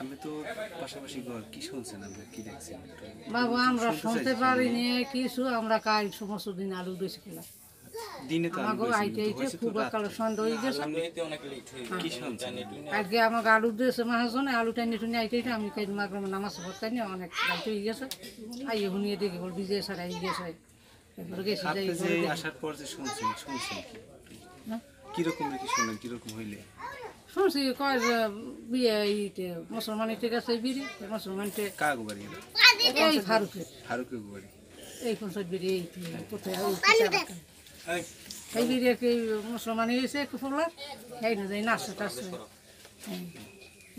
আমি তো পাশাপাশি ঘর কি শুনছেন আপনি? কি দেখছেন? বাবা আমরা শুনতে পারিনি কিছু আমরা কাল সমস্ত দিন আলু বেশি খেলাম। দিনে তো আমাকে আইতে আইতে খুব কালো সন্দেহ হয়ে গেছে। কি শুনছেন? আজকে আমাকে আলু দিয়েছে মহাজনে আলু টাইনি টুনি আইতে আইতে আমি কাজ মাগলাম নামাজ পড়তে নিয়ে অনেক রাইতে হয়ে গেছে। আইয়ে হুনিয়ে দেখে বল বিজয় সারা হয়ে গেছে। এরপরে গেছি যাই আসার পর যে শুনছেন শুনছেন হ্যাঁ? কীরকম কি শুনলেন? কীরকম হইলে? শুনছি কয় যে বিয়ে এইতে মুসলমান ঠিক আছে বিড়ি মুসলমানটে কাগো বাড়ি এই ফারুকের। ফারুকের বাড়ি এই পঞ্চায়েত বিড়ি এই কোথায়? এই বিড়ি কি মুসলমান এসে একটু এই না যাই নাচতে টাচতে।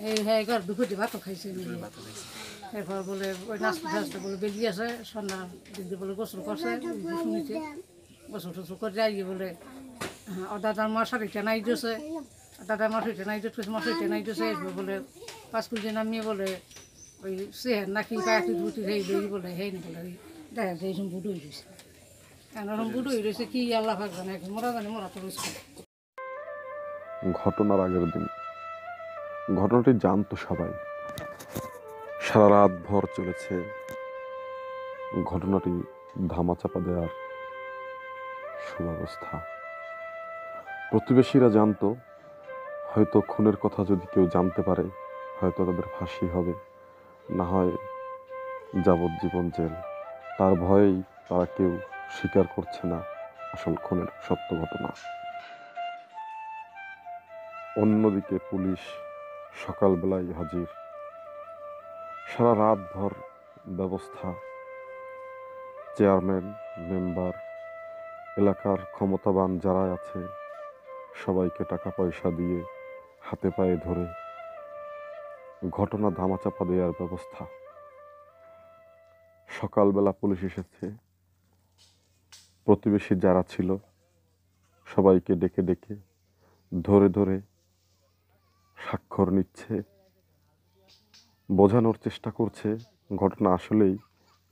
এই হ্যাঁ ঘর দুপুরে ভাতও খাইছে এরপর বলে ওই নাচতে টাচতে বলে বেরিয়ে আছে সন্ধ্যা দিদি বলে গোসল করছে শুনেছে। গোসল টোসল করে যাই বলে হ্যাঁ, ও দাদার মশারি টেনাই দিয়েছে। দাদার মশারি টেনাই দিচ্ছে মশারি টেনাই দিয়েছে এরপর বলে, পাঁচ কুড়ি নামিয়ে বলে, ওই সেহের নাকি কাকি ধুতি সেই বলে হেই না বলে দেখা যায় এইসব হয়ে গেছে এখন বুড়ো হয়ে গেছে কি আল্লাহ ভাগ জানে, এখন মোরা জানে, মোরা তো রয়েছে। ঘটনার আগের দিন, ঘটনাটি জানতো সবাই। সারা রাত ভর চলেছে ঘটনাটি ধামাচাপা দেওয়ার সুব্যবস্থা। প্রতিবেশীরা জানতো হয়তো খুনের কথা যদি কেউ জানতে পারে, হয়তো তাদের ফাঁসি হবে। না হয় যাবজ্জীবন জেল। তার ভয়েই তারা কেউ স্বীকার করছে না আসল খুনের সত্য ঘটনা। অন্যদিকে পুলিশ সকালবেলায় হাজির। সারা রাত ভর ব্যবস্থা। চেয়ারম্যান, মেম্বার, এলাকার ক্ষমতাবান যারা আছে, সবাইকে টাকা পয়সা দিয়ে হাতে পায়ে ধরে ঘটনা ধামাচাপা দেওয়ার ব্যবস্থা। সকালবেলা পুলিশ এসেছে। প্রতিবেশী যারা ছিল, সবাইকে ডেকে ডেকে ধরে ধরে স্বাক্ষর নিচ্ছে। বোঝানোর চেষ্টা করছে, ঘটনা আসলেই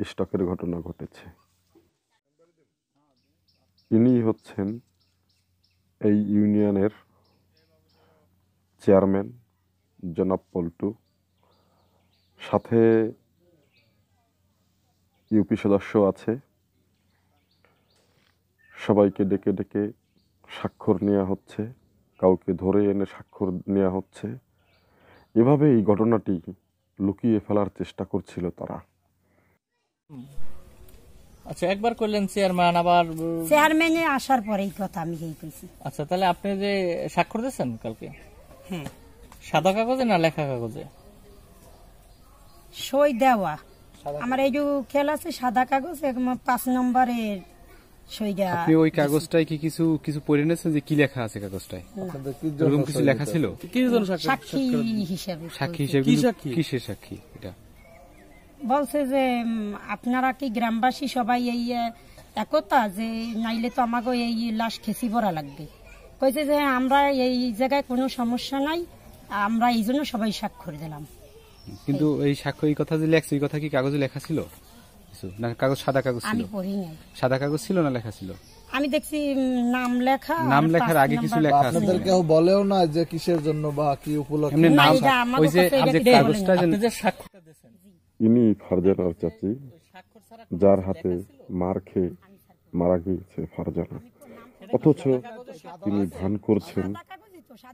স্টকের ঘটনা ঘটেছে। ইনি হচ্ছেন এই ইউনিয়নের চেয়ারম্যান জনাব পল্টু সাথে ইউপি সদস্য আছে। সবাইকে ডেকে ডেকে স্বাক্ষর নেওয়া হচ্ছে কাউকে ধরে এনে স্বাক্ষর নেওয়া হচ্ছে। এভাবে এই ঘটনাটি লুকিয়ে ফেলার চেষ্টা করছিল তারা। আচ্ছা একবার করলেন চেয়ারম্যান আবার চেয়ারম্যানে আসার পরেই কথা আমি এই কইছি। আচ্ছা তাহলে আপনি যে স্বাক্ষর দিয়েছেন কালকে? সাদা কাগজে না লেখা কাগজে? সই দেওয়া। আমার এই যে খেল আছে সাদা কাগজ একদম পাঁচ নম্বরের সই আপনি ওই কাগজটায় কি কিছু কিছু পড়ে নিয়েছেন যে কি লেখা আছে কাগজটায়? এরকম কিছু লেখা ছিল? সাক্ষী? হিসাবে সাক্ষী হিসেবে কিসের সাক্ষী এটা? বলছে যে আপনারা কি গ্রামবাসী সবাই এই একতা? যে নাইলে তো আমাকে এই লাশ খেসি ভরা লাগবে। কইছে যে আমরা এই জায়গায় কোনো সমস্যা নাই আমরা এই জন্য সবাই স্বাক্ষর দিলাম। কিন্তু এই সাক্ষ্য এই কথা যে লেখছে এই কথা কি কাগজে লেখা ছিল? কিছু? না কাগজ সাদা কাগজ ছিল? আমি পড়ি নাই। সাদা কাগজ ছিল না লেখা ছিল? আমি দেখছি নাম লেখা নাম লেখার আগে কিছু লেখা আছে। আপনাদের কেউ বলেও না যে কিসের জন্য বা কি উপলক্ষে? এমনি নাম ওই যে আপনি কাগজটা যে যে স্বাক্ষরটা দিয়েছেন। ইনি ফারজানার চাচি যার হাতে মার খেয়ে মারা গিয়েছে ফারজানা। অথচ তিনি ভান করছেন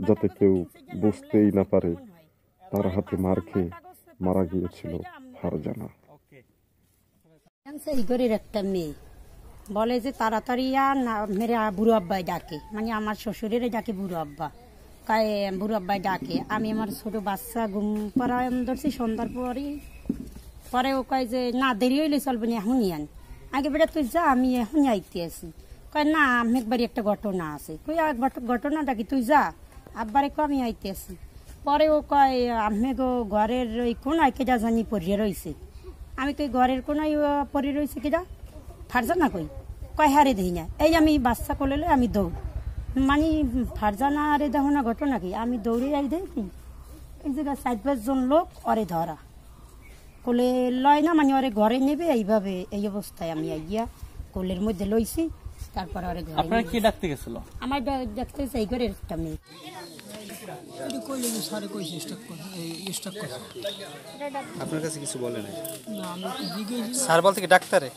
যাতে কেউ বুঝতেই না পারে তার হাতে মার খেয়ে মারা গিয়েছিল ফারজানা। একটা মেয়ে। বলে যে তাড়াতাড়ি আর না, মেরে বুড়ো আব্বাই ডাকে। মানে আমার শ্বশুরের ডাকে বুড়ো আব্বা। কায়, বুড়ো আব্বাই ডাকে। আমি আমার ছোট বাচ্চা ঘুম পাড়ায় ধরছি, সন্ধ্যার পরে পরে ও কয় যে, না, দেরি হইলে চলবে না, এখনই আন। আগে বেটা তুই যা, আমি এখনই আইতে আছি। কয়, না আমি একবারই একটা ঘটনা আছে। কই, আর ঘট- ঘটনাটা কি? তুই যা। আব্বারে কয়, আমি আইতে আছি। পরে ও কয় আমি গো ঘরের ওই কোন কেটা জানি পড়িয়ে রইছে। আমি কই, ঘরের কোনায় পরে রয়েছে কিনা ফারজা না কই, কয় হারে দেই না। এই আমি বাচ্চা কোলে আমি দৌড় মানে ফারজানা আরে দেখো না ঘটনা কি? আমি দৌড়ে যাই দেখি, এই জায়গায় সাত পাঁচজন লোক অরে ধরা। কোলে লয় না মানে ওরে ঘরে নেবে এইভাবে এই অবস্থায় আমি আইয়া কোলের মধ্যে লইছি তারপরে ওরে ঘরে আপনারা। কি ডাকতে গেছিল? আমার ডা- দেখতে এই ঘরের একটা মেয়ে। আপনার কাছে কিছু বলে নাই? স্যার বলতে কি ডাক্তারে?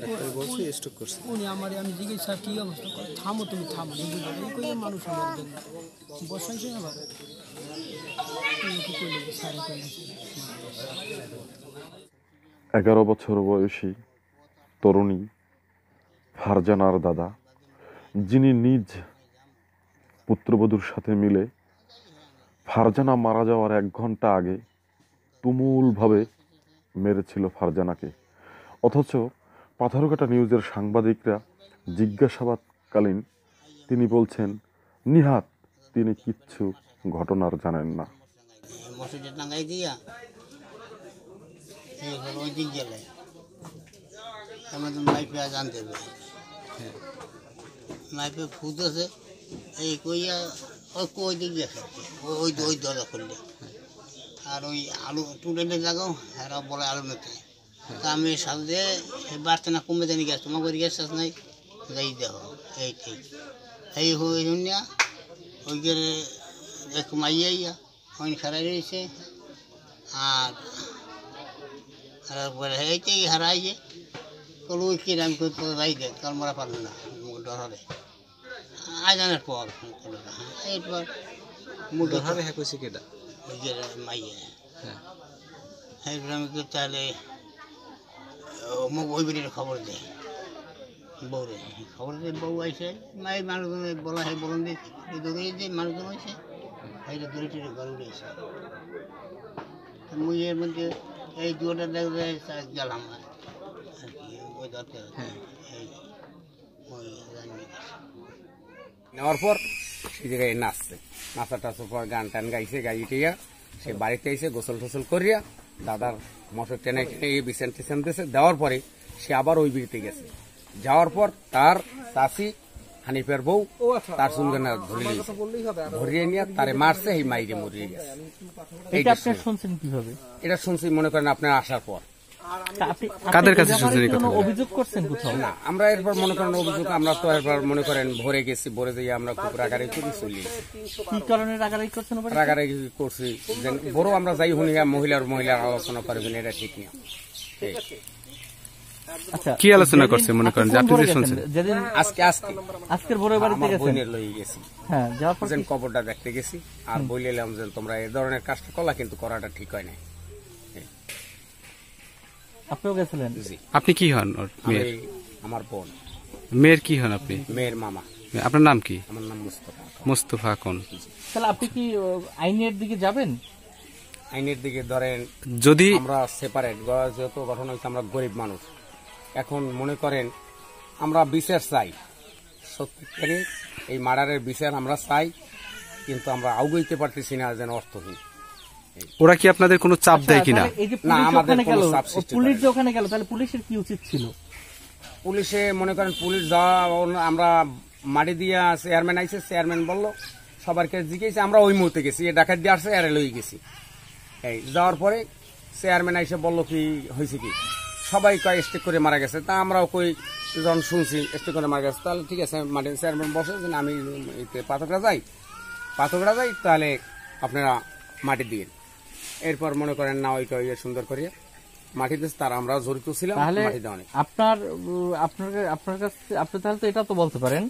ডাক্তার বলছে স্ট্রোক করছে। উনি আমার আমি জিজ্ঞেস স্যার কী অবস্থা? করে থামো তুমি থামো। এই করে মানুষ আমার বসাইছে আবার। স্যারে এগারো বছর বয়সী তরুণী ফারজানার দাদা, যিনি নিজ পুত্রবধূর সাথে মিলে ফারজানা মারা যাওয়ার এক ঘণ্টা আগে তুমুলভাবে মেরেছিল ফারজানাকে। অথচ পাথরঘাটা নিউজের সাংবাদিকরা জিজ্ঞাসাবাদকালীন তিনি বলছেন, নিহাত, তিনি কিচ্ছু ঘটনার জানেন না মসজিদে টাঙ্গাই দিয়া এই হলো ওই দিক গেলে। আমাদের মাইপে আজ আনতে হবে। মাইপে ফুদ আছে। এই কইয়া ওই ওই দিক গেছে ওই ওই ওই দরজা খুললে আর ওই আলু টুডেন্টের জায়গাও এরা বলে আলু নিতে তা আমি সাথে বাড়তে না কমে জানি গ্যাস তোমার করে গ্যাস নাই যাই দেখো এই ঠিক। এই হয়ে শুনিয়া ওই গেলে এক মাইয়া ইয়া ওই খারাই রয়েছে আর তারপরে এইটাই হারাইছে কল ওই কি আমি করতে রাই দে কাল মারা পারবে না ডর হবে আজানের পর এরপর মুখে ধরে হ্যাঁ কইছে কেটা যে মাইয়ে এরপর আমি তাহলে মোক ওই বেরিয়ে খবর দে বউরে খবর দিয়ে বউ আইসে মাই মানুষজন বলা হয় বলুন দিয়ে দৌড়ে যে মানুষজন আইসে এইটা দূরে টুরে ঘর উঠেছে মুই এর মধ্যে এই দুটা গেলাম আর কি ওই ধরতে এই ওই নেওয়ার পর সেই জায়গায় নাচছে। নাচা টাচার পর গান টান গাইছে গাই টিয়া সে বাড়িতে এসে গোসল টোসল করিয়া দাদার মশর টেনে টেনে এই বিছান টিছান দেওয়ার পরে সে আবার ওই বিড়িতে গেছে। যাওয়ার পর তার চাষি হানিফের বউ তার সঙ্গে না ধরিয়ে ধরিয়ে নিয়ে তারে মারছে এই মাইরে মরিয়ে গেছে। এটা আপনি শুনছেন কীভাবে? এটা শুনছি মনে করেন আপনার আসার পর। কাদের কাছে শুনছেন এই ব্যাপারে অভিযোগ করছেন কোথাও? না আমরা এরপর মনে করেন অভিযোগ আমরা তো এরপর মনে করেন ভরে গেছি ভরে দিয়ে আমরা খুব রাগারে করে চলি কি কারণে রাগারাগি করছেন রাগারাগি করছি যে বড় আমরা যাই শুনিয়া মহিলার মহিলার আলোচনা করবেন এটা ঠিক না। আচ্ছা কি আলোচনা করছে মনে করেন যে আপনি যে শুনছেন? যেদিন আজকে আজকে। আজকের ভোরের বাড়িতে গেছেন? লই গেছি। হ্যাঁ যাওয়ার পর যেন কবরটা দেখতে গেছি আর বললাম যে তোমরা এই ধরনের কাজটা করলা কিন্তু করাটা ঠিক হয় না আপনিও গেছিলেন? আপনি কি হন মেয়ের? আমার বোন। মেয়ের কি হন আপনি? মেয়ের মামা। আপনার নাম কি? আমার নাম মুস্তফা মোস্তফা কোন তাহলে আপনি কি আইনের দিকে যাবেন? আইনের দিকে ধরেন যদি আমরা সেপারেট যেহেতু গঠন হয়েছে আমরা গরিব মানুষ। এখন মনে করেন আমরা বিচার চাই। সত্যি এই মার্ডারের বিচার আমরা চাই কিন্তু আমরা আউগাইতে পারতেছি না যেন অর্থহীন। ওরা কি আপনাদের কোনো চাপ দেয় কিনা? না, আমাদের কোনো চাপ সৃষ্টি পুলিশ যে ওখানে গেল তাহলে পুলিশের কি উচিত ছিল? পুলিশে মনে করেন পুলিশ যাওয়া আমরা মাটি দিয়া চেয়ারম্যান আইছে চেয়ারম্যান বলল সবার কাছে জিজ্ঞেস আমরা ওই মুহূর্তে গেছি এ ডাকাত দিয়ে আসছে এরে লই গেছি। এই যাওয়ার পরে চেয়ারম্যান আইসে বলল কি হয়েছে কি? সবাই কয় স্টেক করে মারা গেছে। তা আমরাও কই যখন শুনছি স্টেক করে মারা গেছে তাহলে ঠিক আছে মাটি চেয়ারম্যান বসে যে আমি এতে পাথকরা যাই। পাথকরা যাই তাহলে আপনারা মাটি দিয়ে এরপর মনে করেন না ওই কয় সুন্দর করে মাটি দিচ্ছে তার আমরা জড়িত ছিলাম তাহলে। আপনার আপনার আপনার কাছে আপনি তাহলে তো এটা তো বলতে পারেন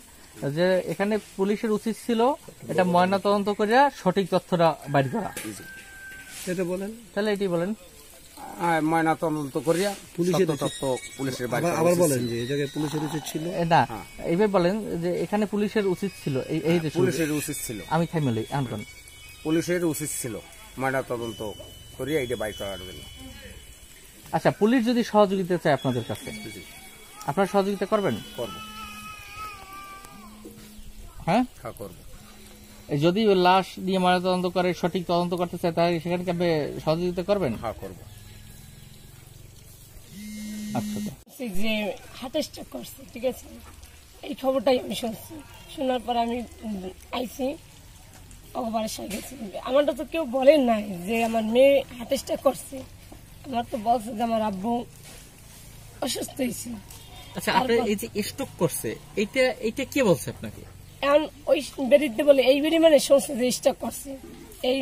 যে এখানে পুলিশের উচিত ছিল এটা ময়না তদন্ত করে সঠিক তথ্যটা বাইর করা। এটা বলেন। তাহলে এটি বলেন। ময়না তদন্ত করিয়া পুলিশের পুলিশের আবার বলেন যে এই জায়গায় পুলিশের উচিত ছিল? না এইভাবে বলেন যে এখানে পুলিশের উচিত ছিল। এই এই পুলিশের উচিত ছিল। আমি থাইমেলি আনকন। পুলিশের উচিত ছিল। ময়না তদন্ত করিয়া এইটা বাইর করার জন্য। আচ্ছা পুলিশ যদি সহযোগিতা চায় আপনাদের কাছে আপনারা সহযোগিতা করবেন? করব। হ্যাঁ? হ্যাঁ করব। যদি লাশ দিয়ে ময়না তদন্ত করে সঠিক তদন্ত করতে চায় তাহলে সেখানে কি সহযোগিতা করবেন? হ্যাঁ করব। আচ্ছা যে হার্ট স্ট্রোক করছে ঠিক আছে? এই খবরটাই আমি শুনছি। শোনার পর আমি আইছি অগবারের সাথে গেছি। আমারটা তো কেউ বলেন নাই যে আমার মেয়ে করছে। আমার তো বলছে যে আমার আব্বু অসুস্থ হয়েছে। আচ্ছা আপনার এই যে স্টক করছে এইটা এইটা কে বলছে আপনাকে? এখন ওই বেরিতে বলে এই বেরি মানে শুনছে যে স্টক করছে। এই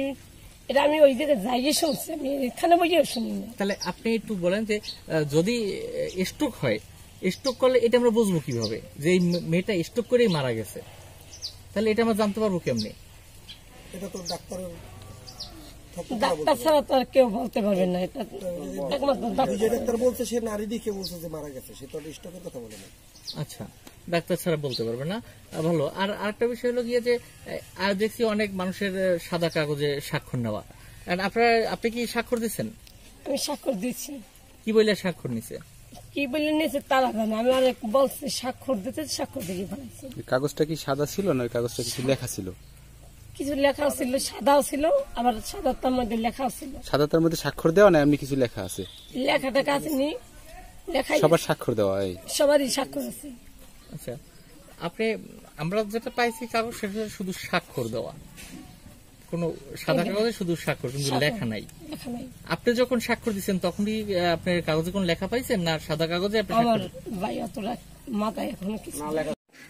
এটা আমি ওই জায়গায় যাইয়ে শুনছি আমি এখানে বইয়ে শুনি তাহলে আপনি একটু বলেন যে যদি স্ট্রোক হয় স্ট্রোক করলে এটা আমরা বুঝব কীভাবে? যে এই মেয়েটা স্ট্রোক করেই মারা গেছে। তাহলে এটা আমরা জানতে পারব কেমনি? এটা তো ডাক্তারের ডাক্তার ছাড়া তো আর কেউ বলতে পারবে না এটা একমাত্র যে ডাক্তার বলছে সে নারী দেখে বলছে যে মারা গেছে সে তো স্টকের কথা বলে না। আচ্ছা ডাক্তার ছাড়া বলতে পারবে না। ভালো আর আরেকটা বিষয় হলো গিয়ে যে আর দেখছি অনেক মানুষের সাদা কাগজে স্বাক্ষর নেওয়া। আর আপনার আপনি কি স্বাক্ষর দিচ্ছেন? আমি স্বাক্ষর দিচ্ছি। কি বলে স্বাক্ষর নিছে? কি বলে নিয়েছে তারা জানে আমি অনেক বলছি স্বাক্ষর দিতে স্বাক্ষর দিয়ে কাগজটা কি সাদা ছিল না ওই কাগজটা কিছু লেখা ছিল? কিছু লেখাও ছিল সাদাও ছিল আবার সাদার মধ্যে লেখাও ছিল। সাদাটার মধ্যে স্বাক্ষর দেওয়া না এমনি কিছু লেখা আছে? নি। লেখাই সবার স্বাক্ষর দেওয়া এই? সবারই স্বাক্ষর আছে। আচ্ছা আপনি আমরা যেটা পাইছি কাগজ সেটা শুধু স্বাক্ষর দেওয়া। কোনো সাদা কাগজে শুধু স্বাক্ষর কিন্তু লেখা নাই। আপনি যখন স্বাক্ষর দিচ্ছেন তখনই আপনার কাগজে কোন লেখা পাইছেন? না সাদা কাগজে আপনি আমার ভাই অতটা মাথায় এখন কিছু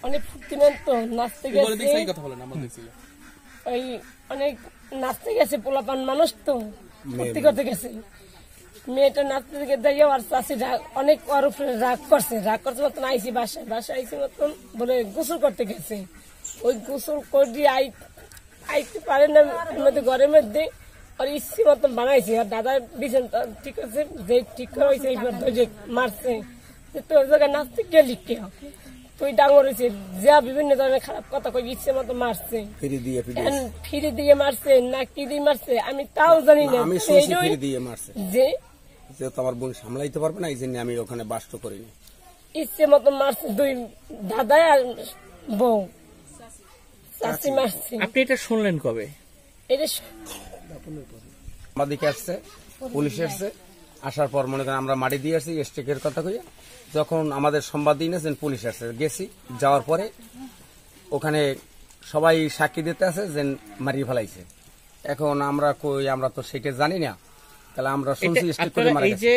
অনেক ফুর্তিমান তো নাচতে গেছে। ওই অনেক নাচতে গেছে পোলাপান মানুষ তো ফুর্তি করতে গেছে। মেয়েটা নাচতে থেকে দাঁড়িয়ে আর চাষি অনেক ওর উপরে রাগ করছে রাগ করছে মতন আইসি বাসায় বাসায় আইসি মতন বলে গোসল করতে গেছে। ওই গোসল করে আই আইতে পারে না মধ্যে ঘরের মধ্যে আর ইচ্ছে মতন বানাইছে। আর দাদা দিয়েছেন ঠিক আছে যে ঠিক করা হয়েছে এইবার মারছে তোর জায়গায় নাচতে গেলি কে তুই ডাঙর হয়েছে যা বিভিন্ন ধরনের খারাপ কথা কই ইচ্ছে মতো মারছে। ফিরে দিয়ে ফিরে দিয়ে। মারছে না কি দিয়ে মারছে আমি তাও জানি না। আমি শুনছি ফিরে দিয়ে মারছে। যে যে তো আমার বোন সামলাইতে পারবে না এই জন্য আমি ওখানে বাস্ত করিনি। ইচ্ছে মতো মারছে দুই দাদা আর বউ। চাষি মারছে। আপনি এটা শুনলেন কবে? এটা আমাদেরকে আসছে পুলিশ আসছে আসার পর মনে করেন আমরা মাটি দিয়ে আসছি স্টেকের কথা কইয়া। যখন আমাদের সংবাদ দিন আছেন পুলিশ আসছে গেছি। যাওয়ার পরে ওখানে সবাই সাক্ষী দিতে আছে যে মারিয়ে ফেলাইছে। এখন আমরা কই আমরা তো সেটা জানি না। তাহলে আমরা শুনছি এই। যে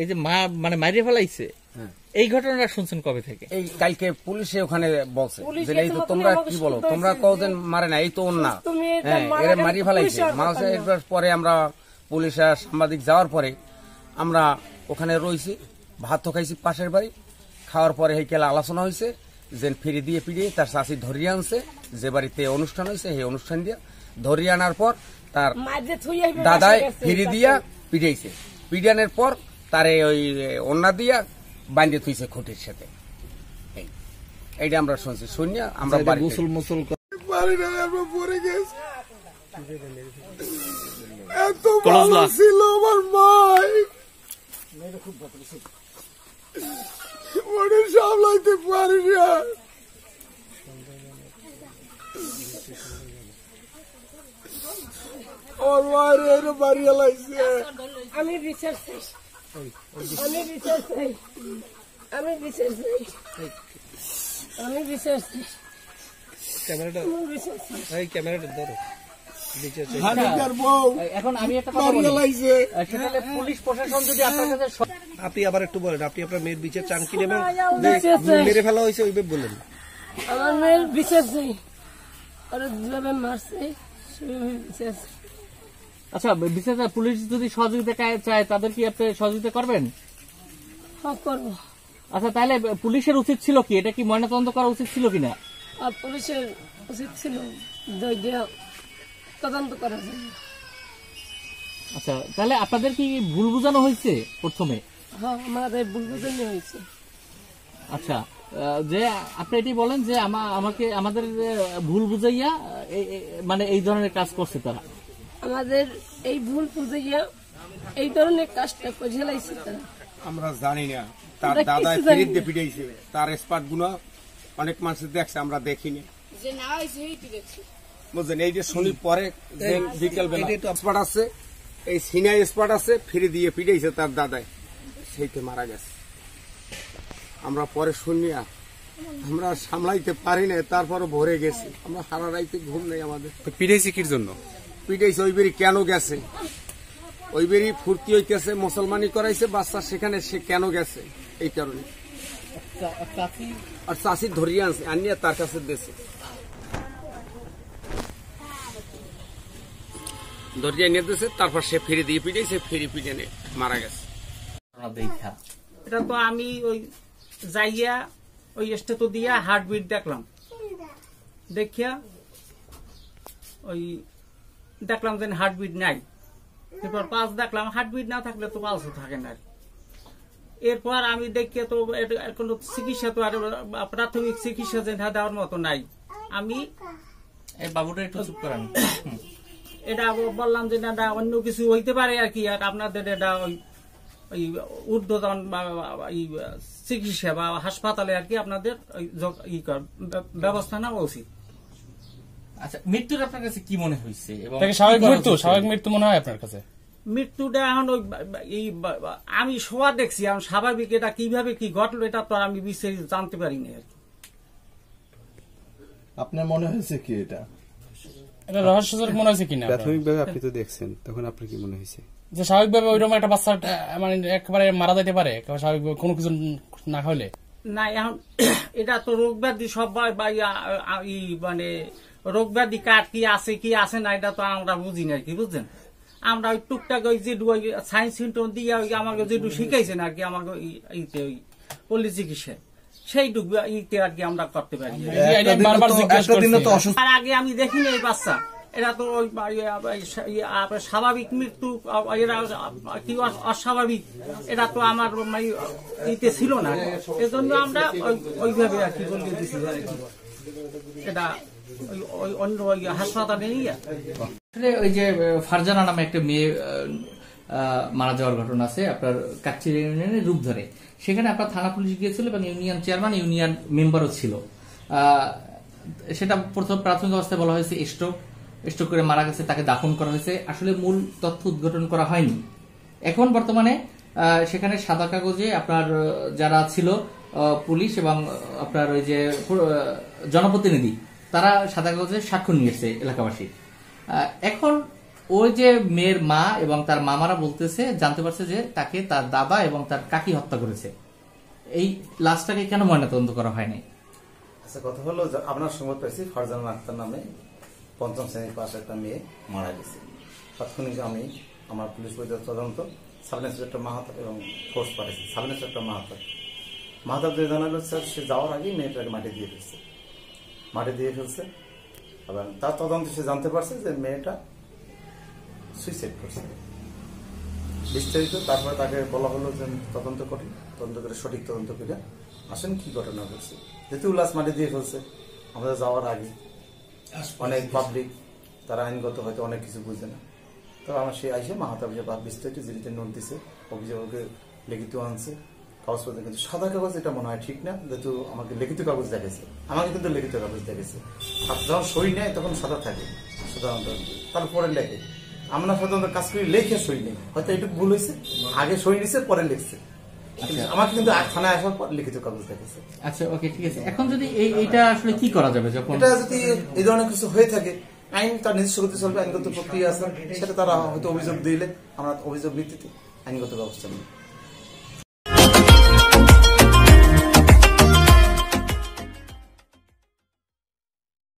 এই যে মা মানে মারিয়ে ফেলাইছে হ্যাঁ। এই ঘটনাটা শুনছেন কবে থেকে? এই কালকে পুলিশে ওখানে বলছে যে এই তো তোমরা কি বলো? তোমরা কদিন মারে না এই তো ওর না। হ্যাঁ এরা মারিয়ে ফেলাইছে। একবার পরে আমরা পুলিশ আর সাংবাদিক যাওয়ার পরে আমরা ওখানে রইছি ভাত তো খাইছি পাশের বাড়ি। খাওয়ার পরে এই কেলা আলোচনা হয়েছে যে ফিরে দিয়ে পিড়িয়ে তার চাষি ধরিয়ে আনছে যে বাড়িতে অনুষ্ঠান হয়েছে সেই অনুষ্ঠান দিয়ে ধরিয়ে আনার পর তার দাদায়। ফিরে দিয়া পিড়াইছে পিড়ানোর পর তারে ওই অন্যা দিয়া বান্ধে থুইছে খুঁটির সাথে। এইটা আমরা শুনছি। শুনিয়া আমরা মোসল পারি গেছি। এত ভালো ছিল আমার মাই। মনে সামলাইতে পারি না ওর মায়ের এনে বাড়িয়ে লাইছে আমি বিচার চাই আমি বিচার চাই আমি বিচার চাই আমি বিচার চাই ক্যামেরাটা আমি বিচার চাই এই ক্যামেরাটা ধরো হানিকার বউ এখন আমি একটা কথা বলি। বাড়িয়ে লাইছে আহ, সেটা হলে পুলিশ প্রশাসন যদি আপনার কাছে আপনি আবার একটু বলেন আপনি আপনার মেয়ের বিচার চান কি নেবেন মেরে ফেলা হয়েছে ওইভাবে বললেন আমার মেয়ের বিচার চাই ওরা যেভাবে মারছে সেভাবে বিচার আচ্ছা বিশেষ পুলিশ যদি সহযোগিতা চায়- তাদের কি আপনি সহযোগিতা করবেন? হ্যাঁ করব। আচ্ছা তাহলে পুলিশের উচিত ছিল কি? এটা কি ময়নাতদন্ত করা উচিত ছিল কিনা আর পুলিশের উচিত ছিল তদন্ত করার জন্য আচ্ছা তাহলে আপনাদের কি ভুল বোঝানো হয়েছে প্রথমে? হ্যাঁ আমাদের ভুল বুঝানি হয়েছে। আচ্ছা যে আপনি এটি বলেন যে আমাকে আমাদের ভুল বুঝাইয়া মানে এই ধরনের কাজ করছে তারা। আমাদের এই ভুল বুঝাইয়া এই ধরনের কাজটা করে লাইছে তারা। আমরা জানি না। তার জানি ফিরিতে। পিটাইছে। তারগুলো অনেক মানুষ দেখছে আমরা দেখিনি। যে না হয়েছে এইটি দেখছি বুঝলেন? এই যে শনি পরে বিকেল স্পট আছে এই সিনাই স্পট আছে ফিরে দিয়ে পিটাইছে তার দাদায় সেইতে মারা গেছে। আমরা পরে শুনিয়া আমরা সামলাইতে পারি না তারপরও ভরে গেছি। আমরা সারা রাইতে ঘুম নেই আমাদের। তো পিটাইছে কির জন্য? পিটাইছে ওই বেরি কেন গেছে? ওই বেরি ফুর্তি হইতেছে মুসলমানি করাইছে বাচ্চা সেখানে সে কেন গেছে? এই কারণে। আর চাষি ধরিয়ে আনছে আনিয়ে তার কাছে দিয়েছে। ধরিয়ে নিয়ে দিয়েছে তারপর সে ফিরে দিয়ে পিটাইছে ফিরে পিটে মারা গেছে। এটা তো আমি ওই যাইয়া ওই স্টেতো দিয়া হার্টবিট দেখলাম। দেখিয়া ওই দেখলাম যে হার্টবিট নাই। এরপর পাঁচ দেখলাম হার্টবিট না থাকলে তো পালসও থাকে না এরপর আমি দেখিয়ে তো এটা- কোনো চিকিৎসা তো আর প্রাথমিক চিকিৎসা যে দেওয়ার মতো নাই। আমি এই বাবুটা একটু চুপ করান। এটা বললাম যে না অন্য কিছু হইতে পারে আর কি। আর আপনাদের এটা ওই ওই ঊর্ধ্বতন বা চিকিৎসা বা হাসপাতালে আর কি আপনাদের ব্যবস্থা নেওয়া উচিত। আচ্ছা মৃত্যুর আপনার কাছে কি মনে হয়েছে এবং স্বাভাবিক মৃত্যু? স্বাভাবিক মৃত্যু মনে হয় আপনার কাছে? মৃত্যুটা এখন ওই আমি শোয়া দেখছি এখন স্বাভাবিক এটা কীভাবে কি ঘটলো এটা তো আর আমি বিস্তারিত জানতে পারিনি আর কি। আপনার মনে হয়েছে কি এটা? এটা রহস্যজনক মনে হয়েছে কিনা? প্রাথমিকভাবে আপনি তো দেখছেন তখন আপনার কি মনে হয়েছে? যে স্বাভাবিকভাবে ওইরকম একটা বাচ্চা মানে একেবারে মারা যেতে পারে স্বাভাবিকভাবে কোনো কিছু না হলে? না এখন এটা তো রোগ ব্যাধি সব মানে রোগ ব্যাধি কার কি আছে কি আছে না এটা তো আমরা বুঝি না কি বুঝছেন? আমরা ওই টুকটাক ওই যে ওই সায়েন্স দিয়ে ওই আমাকে যেটু শিখাইছেন আর কি আমাকে ওই- পল্লী চিকিৎসা সেইটুকু ইতে আর কি আমরা করতে পারি। একটা দিনে তো- একটা দিনে তো অসুস্থ আর আগে আমি দেখিনি এই বাচ্চা। এরা তো ওই ইয়ে, ইয়ে, আপনার স্বাভাবিক মৃত্যু এরা কি অস্বাভাবিক এটা তো আমার মানে ইতে ছিল না। এজন্য আমরা ওইভাবে আর কি বলে দিছি আর কি। এটা ওই- অন্য ওই হাসপাতালে নিয়ে। ওই যে ফারজানা নামে একটা মেয়ে মারা যাওয়ার ঘটনা আছে। আপনার কাচ্চির ইউনিয়নের রূপ ধরে। সেখানে আপনার থানা পুলিশ গিয়েছিল এবং ইউনিয়ন চেয়ারম্যান, ইউনিয়ন মেম্বারও ছিল। সেটা প্রথম প্রাথমিক অবস্থায় বলা হয়েছে স্ট্রোক। স্ট্রোক করে মারা গেছে, তাকে দাফন করা হয়েছে। আসলে মূল তথ্য উদ্ঘাটন করা হয়নি। এখন বর্তমানে সেখানে সাদা কাগজে আপনার যারা ছিল পুলিশ এবং আপনার ওই যে জনপ্রতিনিধি, তারা সাদা কাগজে স্বাক্ষর নিয়েছে এলাকাবাসী। এখন ওই যে মেয়ের মা এবং তার মামারা বলতেছে, জানতে পারছে যে তাকে তার দাদা এবং তার কাকি হত্যা করেছে। এই লাশটাকে কেন ময়নাতদন্ত করা হয়নি? আচ্ছা কথা হলো আপনার সংবাদ পেয়েছি, ফারজান আক্তার নামে পঞ্চম শ্রেণির পাশে একটা মেয়ে মারা গেছে। তাৎক্ষণিক আমি আমার পুলিশ পরিচয় তদন্ত সাব ইন্সপেক্টর মাহাতো এবং ফোর্স পাঠিয়েছি। Sub inspector Mahato. মাহাতাব যে জানালো স্যার, সে যাওয়ার আগেই মেয়েটাকে মাটি দিয়ে ফেলছে। মাটি দিয়ে ফেলছে এবং তার তদন্তে সে জানতে পারছে যে মেয়েটা সুইসাইড করছে। বিস্তারিত, তারপরে তাকে বলা হলো যে তদন্ত করি, তদন্ত করে, সঠিক তদন্ত করে আসেন কি ঘটনা ঘটছে। যেহেতু উল্লাস মাটি দিয়ে ফেলছে আমাদের যাওয়ার আগে অনেক পাবলিক তারা আইনগত হয়তো অনেক কিছু বুঝে না। তো আমার সে আইসে মাহাতাব যে বিস্তারিত জিনিসটা নোট দিছে, অভিযোগকে লিখিত আনছে, কাগজপত্র কিন্তু সাদা কাগজ, এটা মনে হয় ঠিক না, যেহেতু আমাকে লিখিত কাগজ দেখেছে আমাকে কিন্তু লিখিত কাগজ দেখেছে আর যখন সই নেয়, তখন সাদা থাকে, সাধারণত। তারপরে লেখে। আমরা সাধারণত কাজ করি লেখে সই নেই। হয়তো এটুকু ভুল হয়েছে আগে সই নিছে পরে লিখছে। আমাকে কিন্তু থানায় আসার পর লিখিত কাগজ দেখেছে আচ্ছা ওকে ঠিক আছে। এখন যদি এই এইটা আসলে কি করা যাবে যখন এটা যদি এই ধরনের কিছু হয়ে থাকে আইন তার নিজস্ব গতি চলবে আইনগত প্রক্রিয়া আছে সেটা তারা হয়তো অভিযোগ দিলে আমরা অভিযোগ ভিত্তিতে আইনগত ব্যবস্থা নিই